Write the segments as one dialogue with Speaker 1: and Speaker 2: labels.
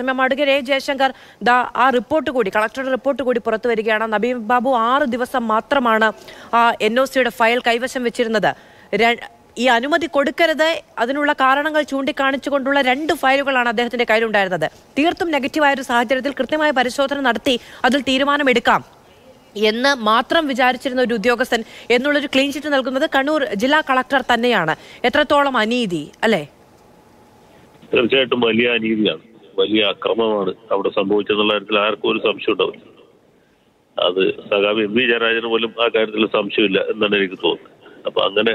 Speaker 1: സമയം അടുക്കരെ ജയശങ്കർ. ദാ ആ റിപ്പോർട്ട് കൂടി കളക്ടറുടെ റിപ്പോർട്ട് കൂടി പുറത്തു വരികയാണ്. നബീം ബാബു ആറ് ദിവസം മാത്രമാണ് ആ എൻ ഒ സിയുടെ ഫയൽ കൈവശം വെച്ചിരുന്നത്. ഈ അനുമതി കൊടുക്കരുത് അതിനുള്ള കാരണങ്ങൾ ചൂണ്ടിക്കാണിച്ചുകൊണ്ടുള്ള രണ്ട് ഫയലുകളാണ് അദ്ദേഹത്തിന്റെ കയ്യിലുണ്ടായിരുന്നത്. തീർത്തും നെഗറ്റീവായ ഒരു സാഹചര്യത്തിൽ കൃത്യമായ പരിശോധന നടത്തി അതിൽ തീരുമാനമെടുക്കാം എന്ന് മാത്രം വിചാരിച്ചിരുന്ന ഒരു ഉദ്യോഗസ്ഥൻ എന്നുള്ളൊരു ക്ലീൻ ചിറ്റ് നൽകുന്നത് കണ്ണൂർ ജില്ലാ കളക്ടർ തന്നെയാണ്. എത്രത്തോളം അനീതി അല്ലേ?
Speaker 2: തീർച്ചയായിട്ടും വലിയ അനീതിയാണ്. വലിയ അക്രമമാണ് അവിടെ സംഭവിച്ചെന്നുള്ള കാര്യത്തിൽ ആർക്കും ഒരു സംശയം ഉണ്ടാവില്ല. അത് സഖാവ് എം വി ജയരാജന് പോലും ആ കാര്യത്തിൽ സംശയമില്ല എന്നാണ് എനിക്ക് തോന്നുന്നത്. അപ്പൊ അങ്ങനെ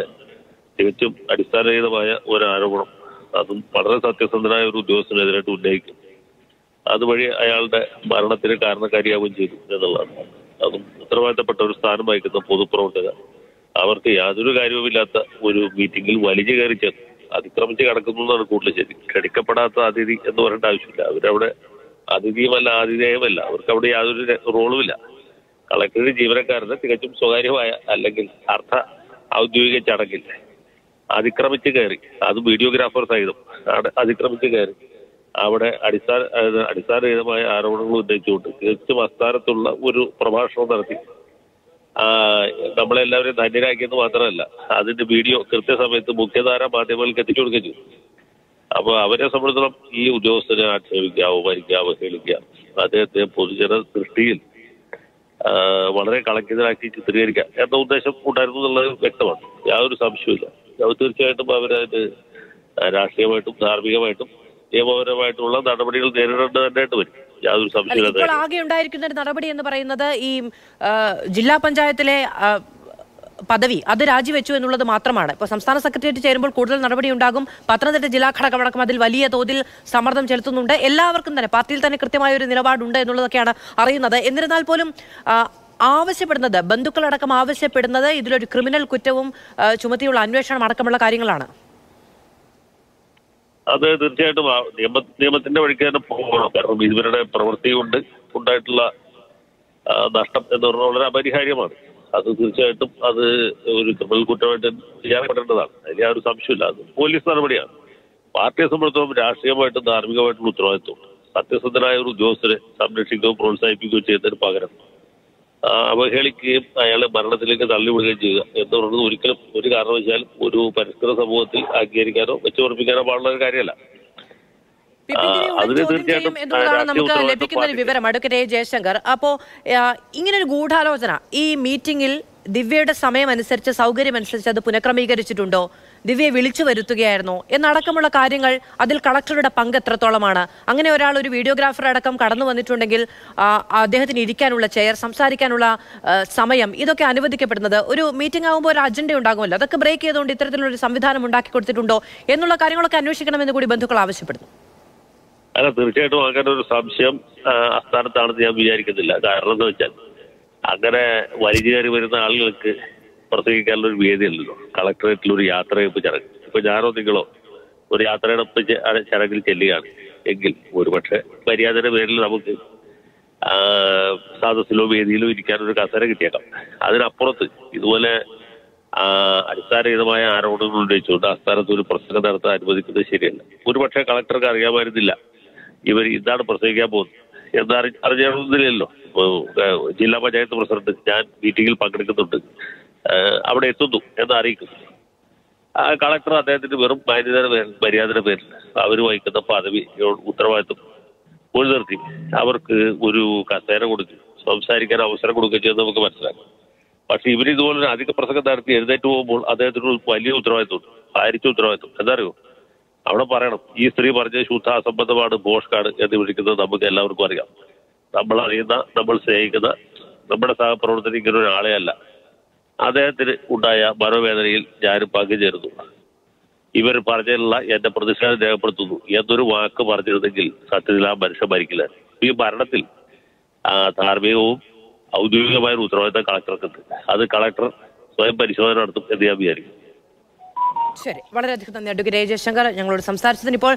Speaker 2: തികച്ചും അടിസ്ഥാനരഹിതമായ ഒരു ആരോപണം അതും വളരെ സത്യസന്ധനായ ഒരു ഉദ്യോഗസ്ഥനെതിരായിട്ട് ഉന്നയിക്കും. അതുവഴി അയാളുടെ മരണത്തിന് കാരണക്കാരിയാവുകയും ചെയ്തു എന്നുള്ളതാണ്. അതും ഉത്തരവാദിത്തപ്പെട്ട ഒരു സ്ഥാനം വഹിക്കുന്ന പൊതുപ്രവർത്തകർ അവർക്ക് യാതൊരു കാര്യവുമില്ലാത്ത ഒരു മീറ്റിംഗിൽ വലിച്ചു കയറി ചെന്നു. അതിക്രമിച്ച് കിടക്കുന്നു എന്നാണ് കൂടുതൽ ശരി. ക്ഷണിക്കപ്പെടാത്ത അതിഥി എന്ന് പറയേണ്ട ആവശ്യമില്ല. അവരവിടെ അതിഥിയുമല്ല ആതിഥേയമല്ല. അവർക്ക് അവിടെ യാതൊരു റോളുമില്ല. കളക്ടറുടെ ജീവനക്കാരന് തികച്ചും സ്വകാര്യമായ അല്ലെങ്കിൽ അർത്ഥ ഔദ്യോഗിക ചടങ്ങിൽ അതിക്രമിച്ച് കയറി. അത് വീഡിയോഗ്രാഫർ സഹിതം അതിക്രമിച്ച് കയറി. അവിടെ അടിസ്ഥാന അടിസ്ഥാനരഹിതമായ ആരോപണങ്ങൾ ഉന്നയിച്ചുകൊണ്ട് തികച്ചും അസ്ഥാനത്തുള്ള ഒരു പ്രഭാഷണം നടത്തി ആ, നമ്മളെല്ലാവരെയും ധന്യരാക്കിയെന്ന് മാത്രമല്ല അതിന്റെ വീഡിയോ കൃത്യസമയത്ത് മുഖ്യധാര മാധ്യമങ്ങൾക്ക് എത്തിച്ചു കൊടുക്കുകയും ചെയ്തു. അപ്പൊ അവരെ സംബന്ധിച്ചിടത്തോളം ഈ ഉദ്യോഗസ്ഥനെ ആക്ഷേപിക്കുക അവമാനിക്കുക അവഹേളിക്കുക അദ്ദേഹത്തെ പൊതുജന ദൃഷ്ടിയിൽ വളരെ കളങ്കിതരാക്കി ചിത്രീകരിക്കുക എന്ന ഉദ്ദേശം ഉണ്ടായിരുന്നു എന്നുള്ളത് വ്യക്തമാണ്. യാതൊരു സംശയമില്ല അത് തീർച്ചയായിട്ടും അവരതിന് രാഷ്ട്രീയമായിട്ടും ധാർമ്മികമായിട്ടും നിയമപരമായിട്ടുള്ള നടപടികൾ നേരിടേണ്ടതായിട്ട് വരും. യാതൊരു സംശയമില്ല
Speaker 1: ആകെ ഉണ്ടായിരിക്കുന്ന ഒരു നടപടി എന്ന് പറയുന്നത് ഈ ജില്ലാ പഞ്ചായത്തിലെ പദവി അത് രാജിവെച്ചു എന്നുള്ളത് മാത്രമാണ്. ഇപ്പോൾ സംസ്ഥാന സെക്രട്ടേറിയറ്റ് ചേരുമ്പോൾ കൂടുതൽ നടപടി ഉണ്ടാകും. പത്തനംതിട്ട ജില്ലാ ഘടകമടക്കം അതിൽ വലിയ തോതിൽ സമ്മർദ്ദം ചെലുത്തുന്നുണ്ട്. എല്ലാവർക്കും തന്നെ പാർട്ടിയിൽ തന്നെ കൃത്യമായ ഒരു നിലപാടുണ്ട് എന്നുള്ളതൊക്കെയാണ് അറിയുന്നത്. എന്നിരുന്നാൽ പോലും ആവശ്യപ്പെടുന്നത് ബന്ധുക്കളടക്കം ആവശ്യപ്പെടുന്നത് ഇതിലൊരു ക്രിമിനൽ കുറ്റവും ചുമത്തിയുള്ള അന്വേഷണം അടക്കമുള്ള കാര്യങ്ങളാണ്.
Speaker 2: അത് തീർച്ചയായിട്ടും നിയമ നിയമത്തിന്റെ വഴിക്ക് തന്നെ പോകണം. കാരണം ഇവരുടെ പ്രവൃത്തി കൊണ്ട് ഉണ്ടായിട്ടുള്ള നഷ്ടം എന്ന് പറഞ്ഞാൽ വളരെ അപരിഹാര്യമാണ്. അത് തീർച്ചയായിട്ടും അത് ഒരു ക്രിമിനൽ കുറ്റമായിട്ട് വിചാരപ്പെടേണ്ടതാണ് അതിൽ ആ ഒരു സംശയമില്ല അത് പോലീസ് നടപടിയാണ്. പാർട്ടിയെ സംബന്ധിച്ചോളം രാഷ്ട്രീയമായിട്ടും ധാർമ്മികമായിട്ടുള്ള ഉത്തരവാദിത്വമുണ്ട്. സത്യസന്ധനായ ഒരു ഉദ്യോഗസ്ഥരെ സംരക്ഷിക്കുകയോ പ്രോത്സാഹിപ്പിക്കുകയോ ചെയ്യുന്നതിന് പകരം അവഹേളിക്കുകയും അയാളെ മരണത്തിലേക്ക് തള്ളിവിടുകയും ചെയ്യുക. എന്ന് പറയുന്നത് ഒരിക്കലും ഒരു കാരണവശാലും ഒരു പരിഷ്കൃത സമൂഹത്തിൽ അംഗീകരിക്കാനോ വെച്ചുറപ്പിക്കാനോ പാടുള്ള ഒരു കാര്യമല്ല.
Speaker 1: എന്നുള്ളതാണ് നമുക്ക് ലഭിക്കുന്ന ഒരു വിവരം. അഡ്വക്കേറ്റ് ജയശങ്കർ അപ്പോ ഇങ്ങനൊരു ഗൂഢാലോചന ഈ മീറ്റിംഗിൽ ദിവ്യയുടെ സമയമനുസരിച്ച് സൗകര്യമനുസരിച്ച് അത് പുനഃക്രമീകരിച്ചിട്ടുണ്ടോ? ദിവ്യയെ വിളിച്ചു വരുത്തുകയായിരുന്നോ? എന്നടക്കമുള്ള കാര്യങ്ങൾ അതിൽ കളക്ടറുടെ പങ്ക് എത്രത്തോളമാണ്? അങ്ങനെ ഒരാൾ ഒരു വീഡിയോഗ്രാഫർ അടക്കം കടന്നു വന്നിട്ടുണ്ടെങ്കിൽ അദ്ദേഹത്തിന് ഇരിക്കാനുള്ള ചെയർ സംസാരിക്കാനുള്ള സമയം ഇതൊക്കെ അനുവദിക്കപ്പെടുന്നത് ഒരു മീറ്റിംഗ് ആകുമ്പോൾ ഒരു അജണ്ട ഉണ്ടാകുമല്ലോ. അതൊക്കെ ബ്രേക്ക് ചെയ്തുകൊണ്ട് ഇത്തരത്തിലുള്ള ഒരു സംവിധാനം ഉണ്ടാക്കി കൊടുത്തിട്ടുണ്ടോ? എന്നുള്ള കാര്യങ്ങളൊക്കെ അന്വേഷിക്കണമെന്ന് കൂടി ബന്ധുക്കൾ ആവശ്യപ്പെടുന്നു.
Speaker 2: അല്ല തീർച്ചയായിട്ടും അങ്ങനെ ഒരു സംശയം അസ്ഥാനത്താണെന്ന് ഞാൻ വിചാരിക്കുന്നില്ല. കാരണം എന്താ വെച്ചാൽ അങ്ങനെ വരികയറി കയറി വരുന്ന ആളുകൾക്ക് പ്രസംഗിക്കാനുള്ള ഒരു വേദിയല്ലല്ലോ. കളക്ടറേറ്റിൽ ഒരു യാത്രയപ്പ് ചടങ്ങ്. ഇപ്പൊ ഞാനോ നിങ്ങളോ ഒരു യാത്രയുടെ ചടങ്ങിൽ ചെല്ലുകയാണ്. എങ്കിൽ ഒരുപക്ഷെ മര്യാദയുടെ പേരിൽ നമുക്ക് സദസ്സിലോ വേദിയിലോ ഇരിക്കാനൊരു കസര കിട്ടിയേക്കാം. അതിനപ്പുറത്ത് ഇതുപോലെ അടിസ്ഥാനരഹിതമായ ആരോപണങ്ങൾ ഉന്നയിച്ചുകൊണ്ട് ആസ്ഥാനത്ത് ഒരു പ്രസംഗം നടത്താൻ അനുവദിക്കുന്നത് ശരിയല്ല. ഒരുപക്ഷെ കളക്ടർക്ക് അറിയാമായിരുന്നില്ല. ഇവർ ഇതാണ് പ്രസംഗിക്കാൻ പോകുന്നത്. എന്ന് അറി അറിഞ്ഞിരുന്നില്ലല്ലോ. ജില്ലാ പഞ്ചായത്ത് പ്രസിഡന്റ് ഞാൻ മീറ്റിംഗിൽ പങ്കെടുക്കുന്നുണ്ട്. അവിടെ എത്തുന്നു എന്ന് അറിയിക്കുന്നു ആ കളക്ടർ അദ്ദേഹത്തിന് വെറും മാന്യതയുടെ പേരിൽ മര്യാദയുടെ പേരിൽ അവർ വഹിക്കുന്ന പദവി ഉത്തരവാദിത്വം ഒരു നിർത്തി അവർക്ക് ഒരു കസേര കൊടുക്കും. സംസാരിക്കാൻ അവസരം കൊടുക്കുകയും ചെയ്ത് നമുക്ക് മനസ്സിലാക്കാം. പക്ഷെ ഇവർ ഇതുപോലെ അധിക പ്രസംഗം നടത്തി എഴുന്നേറ്റ് പോകുമ്പോൾ അദ്ദേഹത്തിന് വലിയ ഉത്തരവാദിത്വം ഭാരിച്ച ഉത്തരവാദിത്വം. എന്താ അറിയോ അവിടെ പറയണം ഈ സ്ത്രീ പറഞ്ഞ ശുദ്ധ അസംബന്ധമാണ് ബോഷ്കാട് എന്ന് വിളിക്കുന്നത് നമുക്ക് എല്ലാവർക്കും അറിയാം. നമ്മൾ അറിയുന്ന നമ്മൾ സ്നേഹിക്കുന്ന നമ്മുടെ സഹപ്രവർത്തനം ഇങ്ങനെ ഒരാളെ അല്ല. അദ്ദേഹത്തിന് ഉണ്ടായ മനോവേദനയിൽ ഞാനും പങ്കുചേരുന്നു. ഇവർ പറഞ്ഞതിലുള്ള എന്റെ പ്രതിഷേധം രേഖപ്പെടുത്തുന്നു. എന്നൊരു വാക്ക് പറഞ്ഞിരുന്നെങ്കിൽ സത്യത്തിൽ ആ മനുഷ്യൻ മരിക്കില്ല. ഈ ഭരണത്തിൽ ധാർമ്മികവും ഔദ്യോഗികമായ ഒരു ഉത്തരവാദിത്തം കളക്ടർക്കുണ്ട്. അത് കളക്ടർ സ്വയം പരിശോധന നടത്തും എന്ന് ഞാൻ വിചാരിക്കും
Speaker 1: ശരി. വളരെയധികം നന്ദി അഡ്വക്കേറ്റ് ജയശങ്കർ ഞങ്ങളോട് സംസാരിച്ചതിന് ഇപ്പോൾ